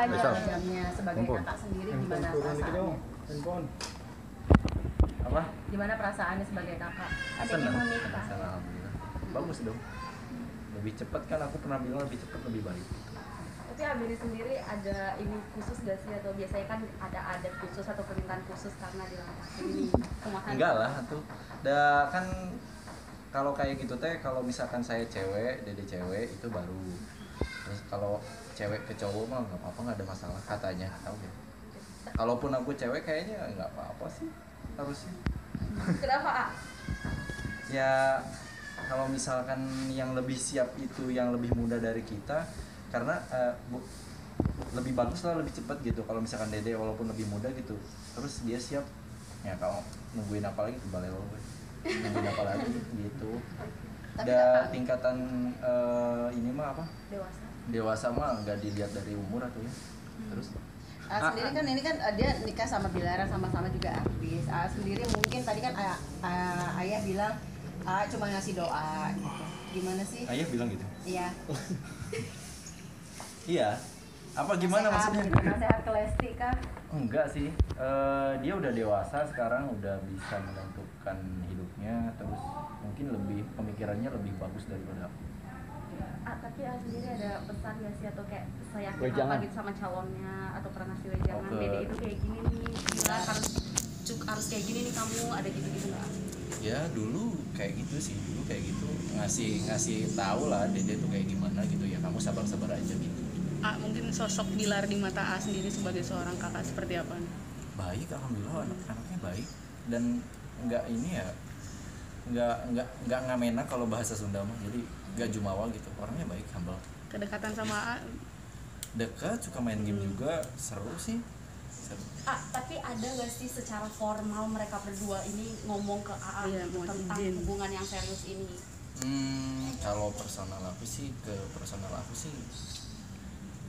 aja Besok. jamnya sebagai Handphone. kakak sendiri gimana perasaannya? apa? Gimana perasaannya sebagai kakak? Senang. mau nikah. alhamdulillah. Bagus dong. Lebih cepat kan aku pernah bilang lebih cepat lebih baik. Tapi Abiri sendiri ada ini khusus gak sih? Atau biasanya kan ada adat khusus atau permintaan khusus karena dilengkapi ini? Enggak lah tuh da kan kalau kayak gitu teh kalau misalkan saya cewek dede cewek itu baru kalau cewek ke cowok mah nggak apa-apa nggak ada masalah katanya. Tahu ya? Kalaupun aku cewek kayaknya nggak apa-apa sih harusnya. Kenapa A? ya kalau misalkan yang lebih siap itu yang lebih muda dari kita karena eh, bu- lebih bagus lah lebih cepat gitu. Kalau misalkan dede walaupun lebih muda gitu terus dia siap. Ya kalau nungguin apa lagi tuh balelo gue nungguin apa lagi gitu. Apa- tingkatan eh, ini mah apa? Dewasa. Dewasa mah nggak dilihat dari umur atau ya terus Ah, sendiri kan ini kan eh, dia nikah sama Dilara sama-sama juga artis. Ah, sendiri mungkin tadi kan ah, ah, ayah bilang ah, cuma ngasih doa gitu. Gimana sih? ayah bilang gitu Iya. iya apa gimana maksudnya Nasihat ke Lesti kah? Enggak sih, Eh, dia udah dewasa sekarang udah bisa menentukan hidupnya terus mungkin lebih pemikirannya lebih bagus daripada aku. Ah, tapi A sendiri ada pesan gak sih? Atau kayak saya apa gitu sama calonnya atau pernah ngasih wejangan? Oke. Dede itu kayak gini nih. Gila harus cuk harus kayak gini nih kamu. Ada gitu-gitu nggak? Ya dulu kayak gitu sih, dulu kayak gitu. Ngasih ngasih tahu lah Dede tuh kayak gimana gitu ya. Kamu sabar-sabar aja gitu. A, mungkin sosok Bilar di mata A sendiri sebagai seorang kakak seperti apa? Baik, alhamdulillah. Anak-anaknya baik. Dan nggak ini ya nggak nggak nggak ngamena kalau bahasa Sunda mah. Jadi nggak jumawa gitu. Orangnya baik humble. Kedekatan sama A, dekat suka main game juga. Seru sih. Seru. Ah, tapi ada gak sih secara formal mereka berdua ini ngomong ke AA Iya, gitu tentang izin. hubungan yang serius ini? Hmm, kalau personal aku sih ke personal aku sih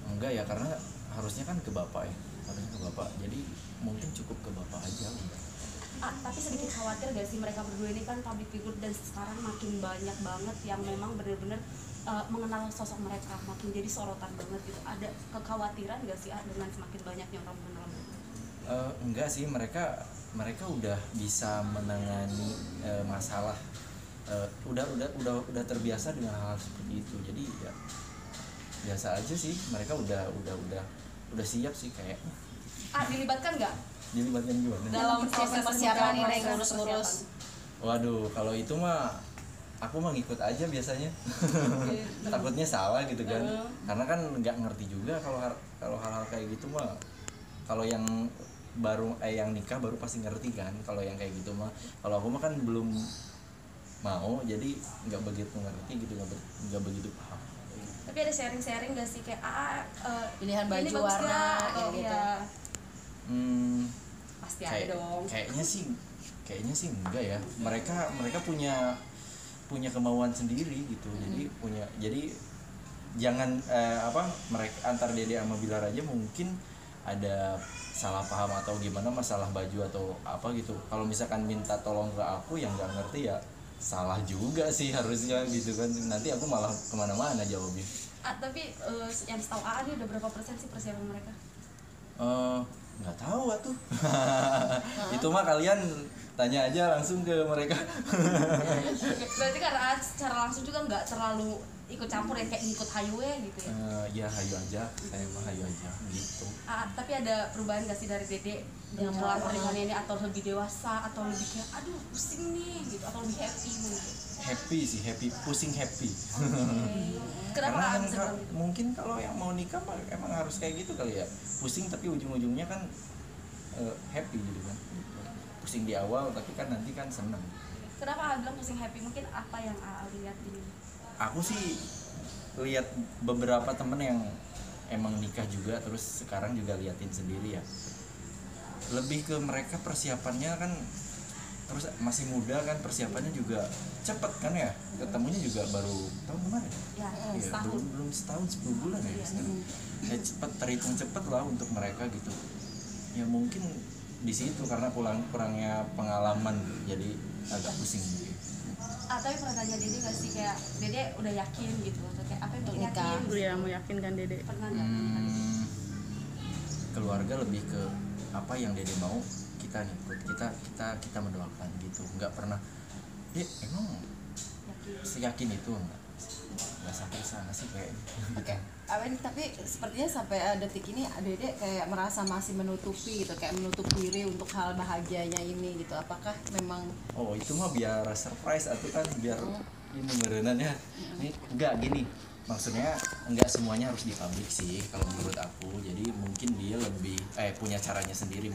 enggak ya. Karena harusnya kan ke bapak ya. Harusnya ke bapak. Jadi mungkin cukup ke bapak aja udah. Ah, tapi sedikit khawatir gak sih mereka berdua ini kan public figure dan sekarang makin banyak banget yang memang benar-benar uh, mengenal sosok mereka makin jadi sorotan banget gitu. Ada kekhawatiran gak sih ah, dengan semakin banyaknya orang mengenal mereka? Eh, enggak sih mereka mereka udah bisa menangani eh, masalah Eh, udah udah udah udah terbiasa dengan hal seperti itu jadi ya biasa aja sih mereka udah udah udah udah siap sih kayak Ah, dilibatkan nggak dilibatkan gimana dalam proses persiapan ini, ngurus-ngurus. Waduh, kalau itu mah aku mah ngikut aja biasanya. Takutnya salah gitu kan. Karena kan nggak ngerti juga kalau kalau hal-hal kayak gitu mah kalau yang baru eh yang nikah baru pasti ngerti kan. Kalau yang kayak gitu mah kalau aku mah kan belum mau jadi nggak begitu ngerti gitu nggak be- nggak begitu paham. Tapi ada sharing-sharing gak sih kayak ah eh, Pilihan ini baju warna, kayak gitu. ya Hmm, pasti kayak, ada dong. kayaknya sih kayaknya sih enggak ya. Mereka mereka punya punya kemauan sendiri gitu. Jadi punya jadi jangan eh, apa mereka antar dede sama bilar aja mungkin ada salah paham atau gimana masalah baju atau apa gitu. Kalau misalkan minta tolong ke aku yang nggak ngerti ya salah juga sih harusnya gitu kan. Nanti aku malah ke mana-mana jawabnya. Ah, tapi eh, yang setahu AA ini udah berapa persen sih persiapan mereka? Eh, nggak tahu atuh. Itu mah kalian tanya aja langsung ke mereka. Berarti AA secara langsung juga nggak terlalu ikut campur ya kayak ngikut hayue gitu ya. Eh, ya hayu aja. Saya mah hayu aja gitu. Ah, tapi ada perubahan gak sih dari Dede dengan pola pernikahan ini atau lebih dewasa atau lebih kayak aduh pusing nih gitu atau lebih happy. Happy sih happy pusing happy. Kenapa karena kan mungkin kalau yang mau nikah mah emang harus kayak gitu kali ya. Pusing tapi ujung-ujungnya kan eh, happy gitu kan. Pusing di awal tapi kan nanti kan seneng. Kenapa AA bilang pusing happy? Mungkin apa yang AA lihat ini? aku sih lihat beberapa temen yang emang nikah juga terus sekarang juga liatin sendiri ya. Lebih ke mereka persiapannya kan terus masih muda kan persiapannya juga cepet kan ya ketemunya juga baru tahun kemarin Ya, Iya, setahun. belum belum setahun 10 bulan ya sekarang. ya cepet terhitung cepet lah untuk mereka gitu ya mungkin di situ karena kurang kurangnya pengalaman jadi agak pusing gitu. Ah, tapi pernah tanya Dede gak sih kayak Dede udah yakin gitu atau kayak apa yang bikin yakin? Udah mau yakin kan Dede? Pernah? Hmm, keluarga lebih ke apa yang dede mau kita ngikut kita kita kita mendoakan gitu. Nggak pernah dek emang seyakin itu? Enggak nggak sampai sana sih kayaknya. Oke, Awen tapi sepertinya sampai detik ini Dede kayak merasa masih menutupi gitu, kayak menutup diri untuk hal bahagianya ini gitu. Apakah memang oh itu mah biar surprise atau kan biar ini merenannya ini enggak gini maksudnya enggak semuanya harus di publik sih kalau menurut aku. Jadi mungkin dia lebih eh punya caranya sendiri